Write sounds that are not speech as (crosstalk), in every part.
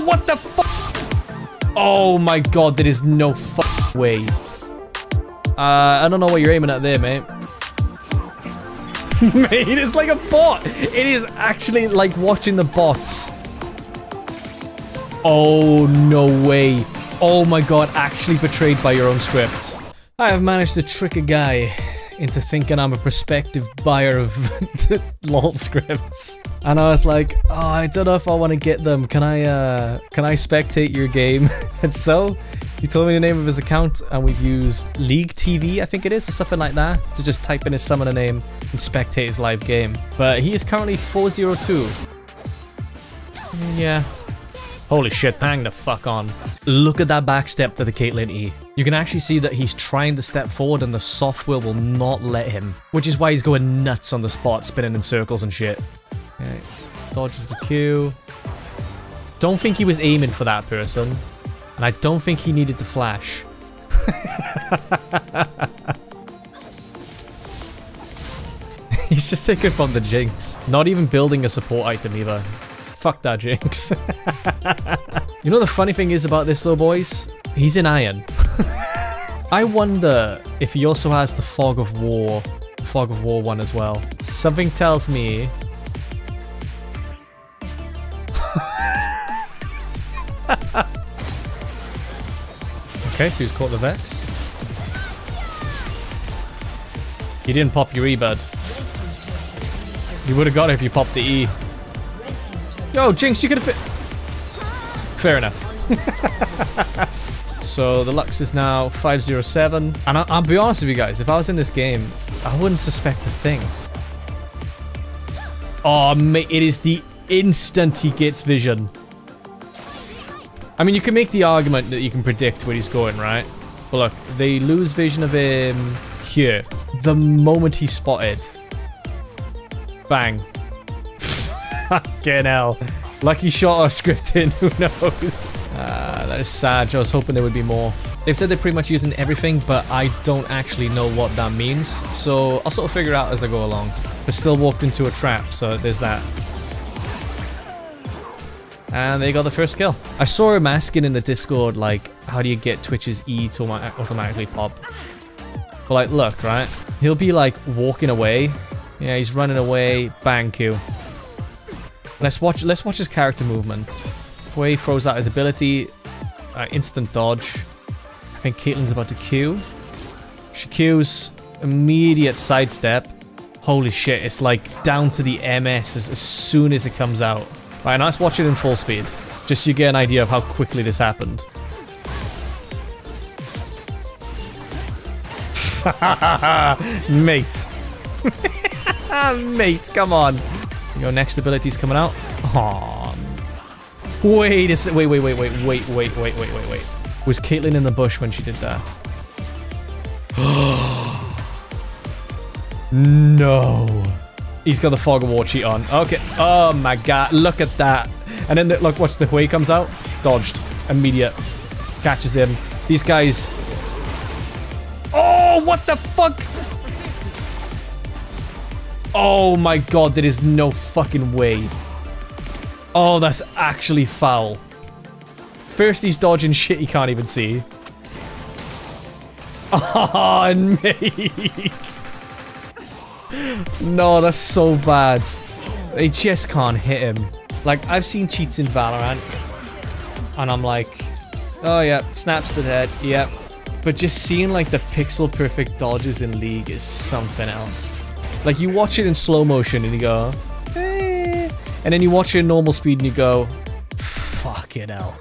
Oh, what the fuck? Oh my god, there is no fuck way. Uh, I don't know what you're aiming at there, mate. (laughs) mate, it's like a bot. It is actually like watching the bots. Oh, no way. Oh my god, actually betrayed by your own scripts. I have managed to trick a guy into thinking I'm a prospective buyer of (laughs) LOL scripts. And I was like, oh, I don't know if I want to get them. Can I, uh, can I spectate your game? (laughs) and so, he told me the name of his account and we've used League TV, I think it is, or something like that, to just type in his summoner name and spectate his live game. But he is currently 402. Yeah, Holy shit, hang the fuck on. Look at that backstep to the Caitlyn E. You can actually see that he's trying to step forward and the software will not let him. Which is why he's going nuts on the spot, spinning in circles and shit. Okay. Dodges the Q. Don't think he was aiming for that person. And I don't think he needed to flash. (laughs) he's just taking from the Jinx. Not even building a support item either. Fuck that, Jinx. (laughs) you know the funny thing is about this though, boys? He's in iron. (laughs) I wonder if he also has the Fog of War, Fog of War one as well. Something tells me... (laughs) okay, so he's caught the Vex. You didn't pop your E, bud. You would have got it if you popped the E. Yo, Jinx, you could have fit. Fair enough. (laughs) so the Lux is now 507. And I will be honest with you guys, if I was in this game, I wouldn't suspect a thing. Oh, mate, it is the instant he gets vision. I mean, you can make the argument that you can predict where he's going, right? But look, they lose vision of him here. The moment he's spotted. Bang. Fucking hell. Lucky shot or scripting, (laughs) who knows? Uh, that is sad. I was hoping there would be more. They've said they're pretty much using everything, but I don't actually know what that means. So I'll sort of figure out as I go along. But still walked into a trap, so there's that. And they got the first kill. I saw him asking in the Discord, like, how do you get Twitch's E to automatically pop? But like, look, right? He'll be like walking away. Yeah, he's running away. Bang, Q. Let's watch. Let's watch his character movement. Hwei throws out his ability, uh, instant dodge. I think Caitlyn's about to Q. She Qs, immediate sidestep. Holy shit! It's like down to the MS as, as soon as it comes out. Right, now let's watch it in full speed, just so you get an idea of how quickly this happened. (laughs) Mate. (laughs) Mate, come on. Your next ability's coming out. Aww. Wait a sec. Wait, wait, wait, wait, wait, wait, wait, wait, wait, wait. Was Caitlyn in the bush when she did that? (gasps) no. He's got the fog of war cheat on. Okay. Oh my god. Look at that. And then the, look, watch the Hwei comes out. Dodged. Immediate. Catches him. These guys. Oh, what the fuck? Oh my god, there is no fucking way. Oh, that's actually foul. First he's dodging shit he can't even see. (laughs) Oh, mate. No, that's so bad. They just can't hit him. Like, I've seen cheats in Valorant. And I'm like, oh yeah, snaps to the head, yep. But just seeing like the pixel perfect dodges in League is something else. Like you watch it in slow motion and you go, eh. and then you watch it in normal speed and you go, fuck it hell.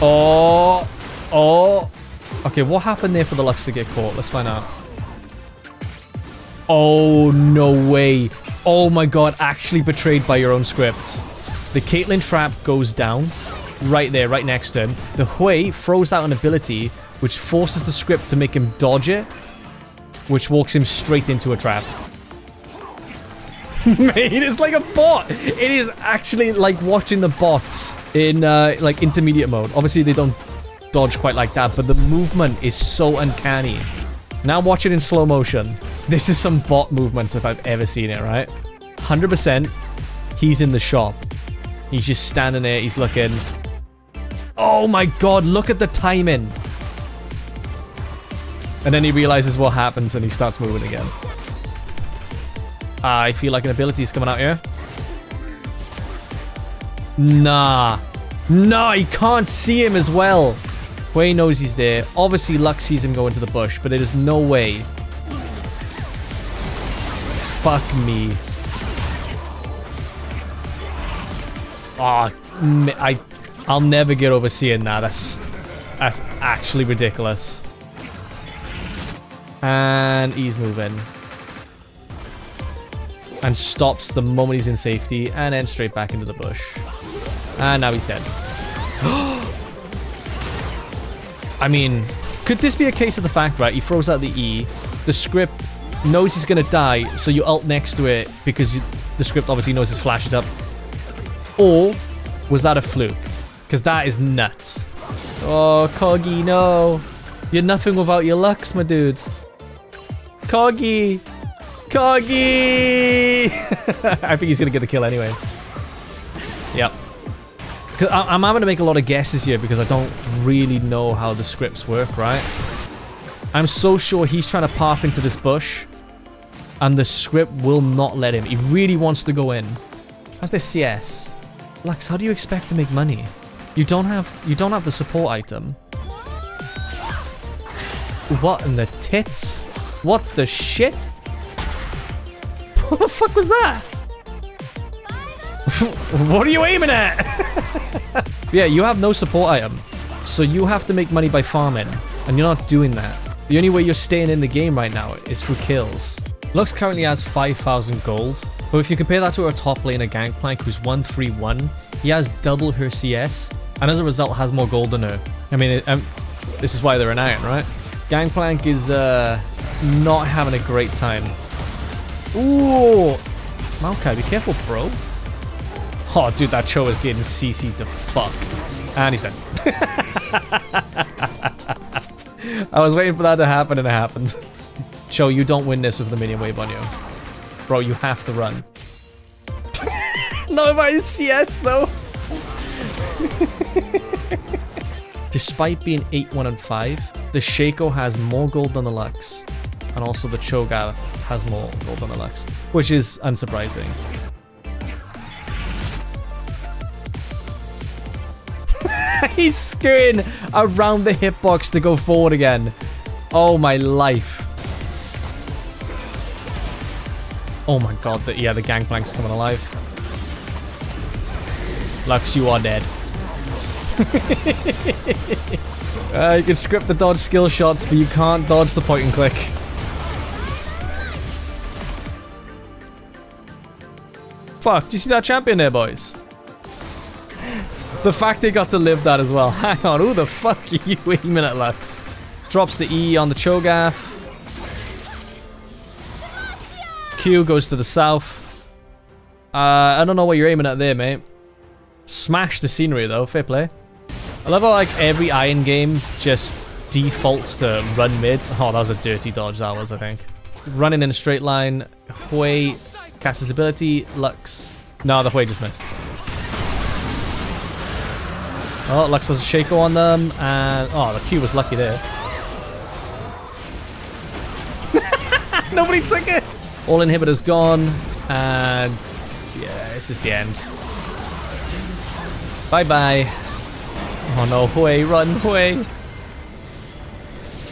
Oh, oh. Okay, what happened there for the Lux to get caught? Let's find out. Oh, no way. Oh my god, actually betrayed by your own scripts. The Caitlyn trap goes down. Right there, right next to him. The Hwei throws out an ability which forces the script to make him dodge it which walks him straight into a trap. (laughs) Mate, it's like a bot. It is actually like watching the bots in uh, like intermediate mode. Obviously, they don't dodge quite like that, but the movement is so uncanny. Now watch it in slow motion. (laughs) This is some bot movements if I've ever seen it, right? 100% he's in the shop. He's just standing there. He's looking. Oh my god, look at the timing. And then he realizes what happens and he starts moving again. Ah, I feel like an ability is coming out here. Nah. Nah, he can't see him as well. Hwei knows he's there. Obviously, Lux sees him go into the bush, but there is no way. Fuck me. Oh, I, I'll never get over seeing that. That's, that's actually ridiculous. And he's moving. And stops the moment he's in safety, and then straight back into the bush. And now he's dead. (gasps) I mean, could this be a case of the fact, right? He throws out the E, the script knows he's gonna die, so you ult next to it because the script obviously knows it's flashed up. Or was that a fluke? Because that is nuts. Oh, Coggy, no. You're nothing without your Lux, my dude. Coggy! Coggy! (laughs) I think he's gonna get the kill anyway. Yep. I'm having to make a lot of guesses here because I don't really know how the scripts work, right? I'm so sure he's trying to path into this bush and the script will not let him. He really wants to go in. How's this CS? Lux, how do you expect to make money? You don't have you don't have the support item. What in the tits? What the shit? (laughs) What the fuck was that? (laughs) what are you aiming at? (laughs) yeah, you have no support item. So you have to make money by farming. And you're not doing that. The only way you're staying in the game right now is through kills. Lux currently has 5,000 gold. But if you compare that to our top laner Gangplank who's 131, he has double her CS. And as a result has more gold than her. I mean, it, um, this is why they're an iron, right? Gangplank is uh, not having a great time. Ooh! Maokai, be careful, bro. Oh, dude, that Cho is getting CC'd the fuck. And he's dead. (laughs) I was waiting for that to happen and it happened. (laughs) Cho, you don't win this with the minion wave on you. Bro, you have to run. (laughs) About his CS, though. Despite being 8-1 and 5, the Shaco has more gold than the Lux. And also the Cho'Gath has more gold than. Which is unsurprising. (laughs) He's skirting around the hitbox to go forward again. Oh my life. Oh my god, the, yeah, the gangplank's coming alive. Lux, you are dead. (laughs) uh, you can script the dodge skill shots, but you can't dodge the point and click. Fuck, do you see that champion there, boys? The fact they got to live that as well. (laughs) Hang on, who the fuck are you (laughs) aiming at, Lux? Drops the E on the Cho'Gath. Q goes to the south. Uh, I don't know what you're aiming at there, mate. Smash the scenery, though. Fair play. I love how, like, every Iron game just defaults to run mid. Oh, that was a dirty dodge, that was, I think. Running in a straight line. Hwei casts his ability. Lux. No, the Hwei just missed. Oh, Lux does a Shaco on them, and... Oh, the Q was lucky there. (laughs) Nobody took it! All inhibitors gone, and... Yeah, this is the end. Bye-bye. Oh no, Hwei, run, Hwei!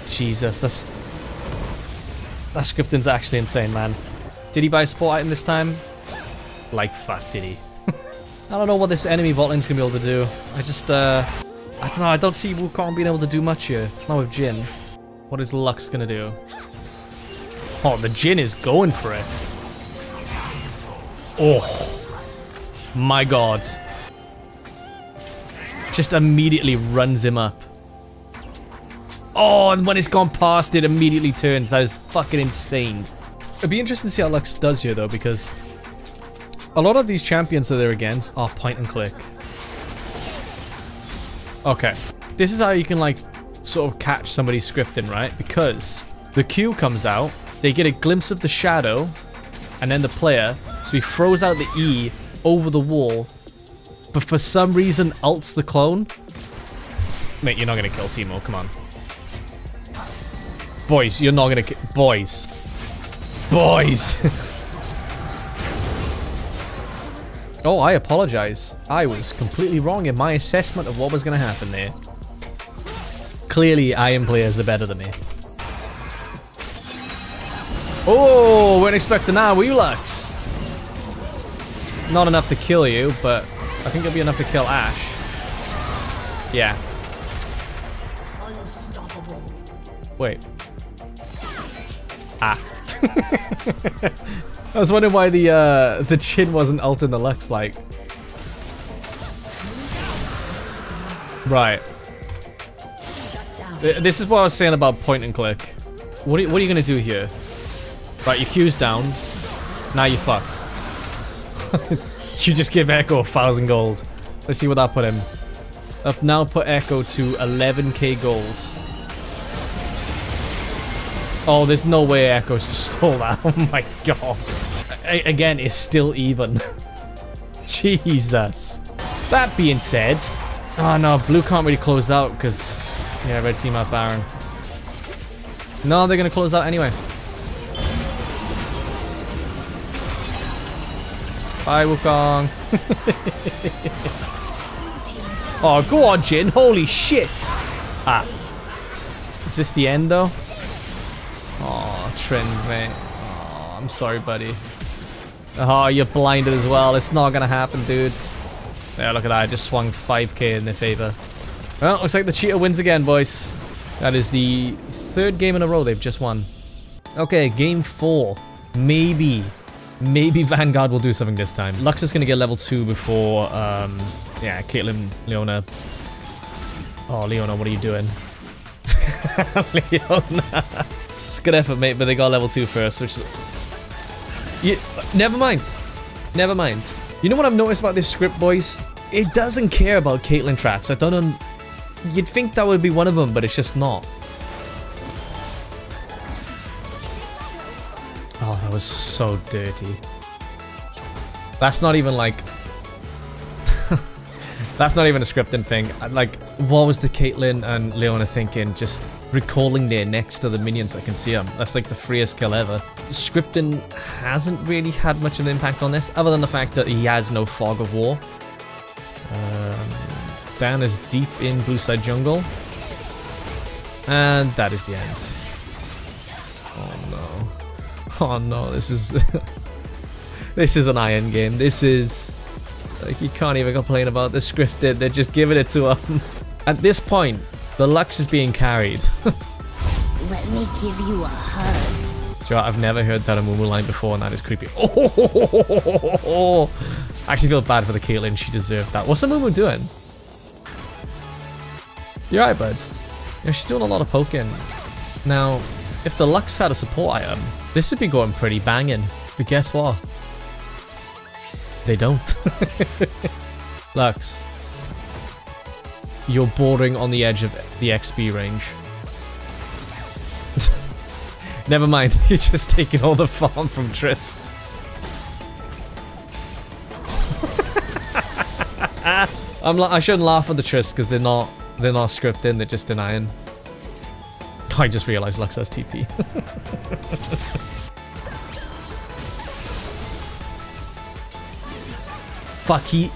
Jesus, that's... That scripting's actually insane, man. Did he buy a support item this time? Like fuck, did he? I don't know what this enemy bot lane's gonna be able to do. I just, uh... I don't know, I don't see Wukong being able to do much here. Not with Jhin. What is Lux gonna do? Oh, the Jhin is going for it. Oh. My god. Just immediately runs him up. Oh, and when it's gone past, it immediately turns. That is fucking insane. It'd be interesting to see how Lux does here, though, because a lot of these champions that they're against are point and click. Okay. This is how you can, like, sort of catch somebody scripting, right? Because the Q comes out, they get a glimpse of the shadow, and then the player, so he throws out the E over the wall, but for some reason ults the clone. Mate, you're not gonna kill Teemo, come on. Boys, you're not gonna Boys. Boys! (laughs) oh, I apologize. I was completely wrong in my assessment of what was gonna happen there. Clearly, Iron players are better than me. Oh, weren't expecting that, were you, Lux? It's not enough to kill you, but I think it'll be enough to kill Ashe. Yeah. Unstoppable. Wait. (laughs) I was wondering why the uh, the chin wasn't alt in the Lux like. Right. This is what I was saying about point and click. What are, what are you gonna do here? Right, your Q's down. Now you're fucked. (laughs) you just give Ekko a thousand gold. Let's see what that put him. Up now put Ekko to 11k gold. Oh, there's no way Ekko's (laughs) stole that. Oh my god. A again, it's still even. (laughs) Jesus. That being said, oh no, blue can't really close out because, yeah, red team has Baron. No, they're gonna close out anyway. Bye, Wukong. (laughs) oh, go on, Jhin. Holy shit. Ah. Is this the end, though? Oh, Trend, mate. Oh, I'm sorry, buddy. Oh, you're blinded as well. It's not gonna happen, dudes. Yeah, look at that. I just swung 5k in their favor. Well, looks like the cheater wins again, boys. That is the third game in a row they've just won. Okay, game four. Maybe Maybe (laughs) Vanguard will do something this time. Lux is to get level 2 before, um, yeah, Caitlyn, Leona. Oh, Leona, what are you doing? (laughs) Leona. It's good effort, mate, but they got level 2 first, which is... You, never mind. Never mind. You know what I've noticed about this script, boys? It doesn't care about Caitlyn traps. I don't know... You'd think that would be one of them, but it's just not. Oh, that was so dirty. That's not even like... That's not even a scripting thing. Like, what was the Caitlyn and Leona thinking? Just recalling there next to the minions that can see them. That's like the freest kill ever. The scripting hasn't really had much of an impact on this, other than the fact that he has no fog of war. Um, Dan is deep in blue side jungle. And that is the end. Oh no. Oh no, this is... (laughs) this is an iron game. This is... Like, you can't even complain about the scripted. They're just giving it to him. At this point, the Lux is being carried. (laughs) Let me give you a hug. Joe, I've never heard that a Amumu line before, and that is creepy. Oh, (laughs) I actually feel bad for the Caitlyn. She deserved that. What's the Amumu doing? You're right, bud. Yeah, she's doing a lot of poking. Now, if the Lux had a support item, this would be going pretty banging. But guess what? They don't. (laughs) Lux. You're bordering on the edge of the XP range. (laughs) Never mind, (laughs) you're just taking all the farm from Trist. I'm I shouldn't laugh at the Trist because they're not they're not scripting, they're just denying. I just realized Lux has TP. Fuck, he...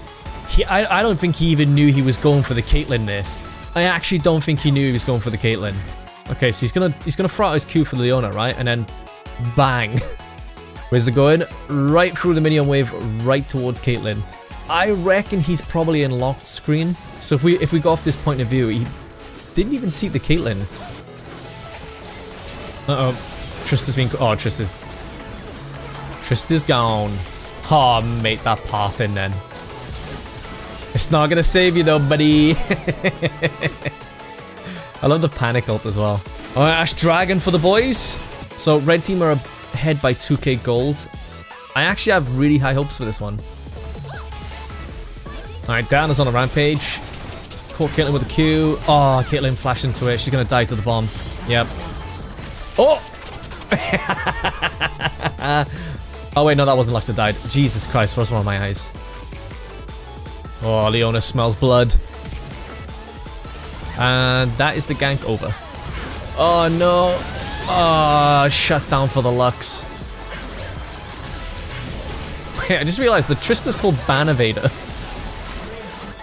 he I, I don't think he even knew he was going for the Caitlyn there. I actually don't think he knew he was going for the Caitlyn. Okay, so he's gonna he's gonna throw out his Q for Leona, right? And then bang. (laughs) Where's it going? Right through the minion wave, right towards Caitlyn. I reckon he's probably in locked screen. So if we if we go off this point of view, he didn't even see the Caitlyn. Uh-oh. Trista's been... Oh, Trista's... Trista's gone. Oh, mate, that path in then. It's not gonna save you though, buddy. (laughs) I love the panic ult as well. Alright, Ash Dragon for the boys. So, red team are ahead by 2k gold. I actually have really high hopes for this one. Alright, Dan is on a rampage. Caught Caitlyn with a Q. Oh, Caitlyn flashed into it. She's gonna die to the bomb. Yep. Oh! (laughs) oh wait, no, that wasn't Lux that died. Jesus Christ, what's wrong with my eyes? Oh, Leona smells blood. And that is the gank over. Oh no. Oh, shut down for the Lux. (laughs) Wait, I just realized the Trista's called Banavader.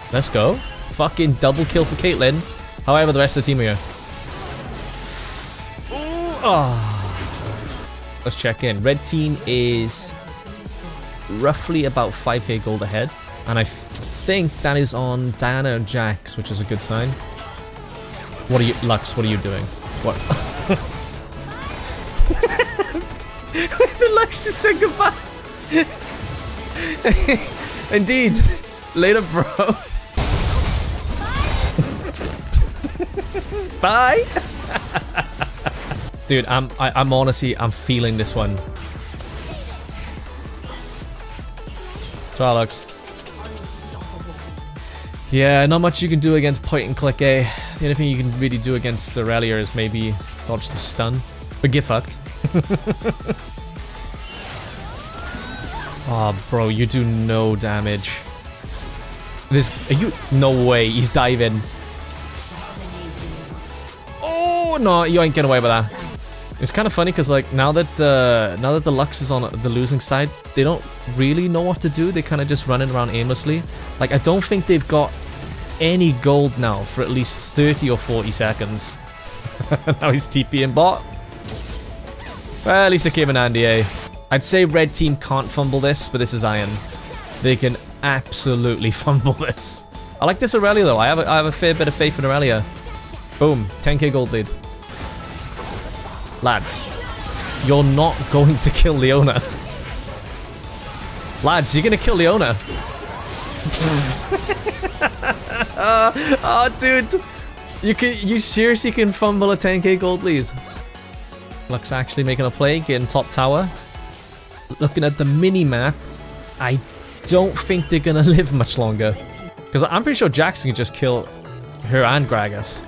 (laughs) Let's go. Fucking double kill for Caitlyn. However, the rest of the team are here. Ooh, (sighs) ah. oh. Let's check in. Red team is roughly about 5k gold ahead. And I think that is on Diana and Jax, which is a good sign. What are you, Lux, what are you doing? What? (laughs) the Lux just said goodbye. (laughs) Indeed. Later, bro. (laughs) Bye. Dude, I'm I, am i am honestly I'm feeling this one. Trollocs. Yeah, not much you can do against point and click A. The only thing you can really do against Aurelia is maybe dodge the stun. But get fucked. oh, (laughs) bro, you do no damage. This, are you, no way, he's diving. Oh, no, you ain't getting away with that. It's kind of funny because like now that uh, now that the Lux is on the losing side, they don't really know what to do. They kind of just running around aimlessly. Like I don't think they've got any gold now for at least 30 or 40 seconds. (laughs) now he's TPing bot. Well, at least it came in handy, eh? I'd say red team can't fumble this, but this is iron. They can absolutely (laughs) fumble this. I like this Aurelia though. I have a, I have a fair bit of faith in Aurelia. Boom, 10k gold lead. Lads, you're not going to kill Leona. Lads, you're gonna kill Leona. (laughs) oh, dude. You can you seriously can fumble a 10k gold lead. Lux actually making a play, getting top tower. Looking at the mini map, I don't think they're gonna (laughs) live much longer. Because I'm pretty sure Jackson can just kill her and Gragas.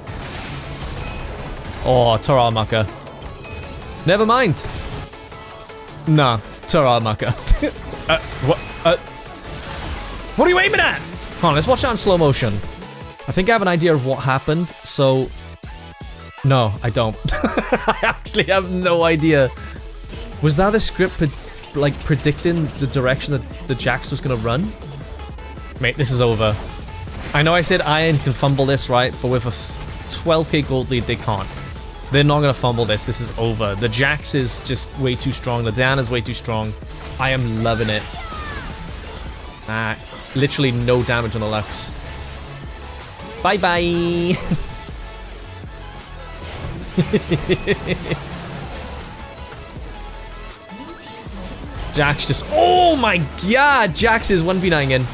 Oh, Taramaka. Never mind. Nah, Taramaka. (laughs) uh, what? Uh, what are you aiming at? Hold on, let's watch that in slow motion. I think I have an idea of what happened, so... No, I don't. (laughs) I actually have no idea. Was that the script, pre like, predicting the direction that the Jax was gonna run? Mate, this is over. I know I said Iron can fumble this, right? But with a 12k gold lead, they can't. They're not going to fumble this. This is over. The Jax is just way too strong. The Dan is way too strong. I am loving it. Ah, literally no damage on the Lux. Bye-bye. (laughs) Jax just... Oh my god! Jax is 1v9 in.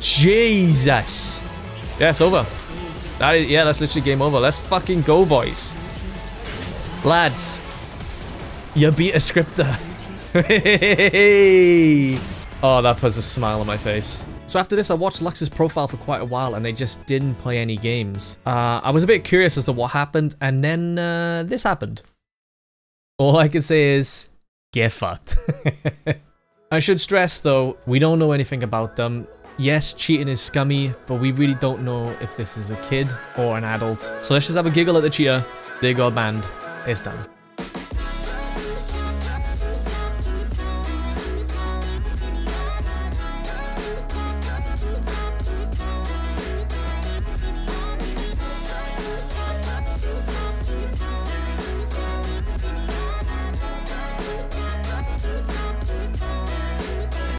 Jesus. Yeah, it's over. That is, yeah, that's literally game over. Let's fucking go, boys. Lads. You beat a scripter. (laughs) oh, that puts a smile on my face. So after this, I watched Lux's profile for quite a while and they just didn't play any games. Uh, I was a bit curious as to what happened and then uh, this happened. All I can say is, get fucked. (laughs) I should stress though, we don't know anything about them. Yes, cheating is scummy, but we really don't know if this is a kid or an adult. So let's just have a giggle at the cheater. They got banned. It's done.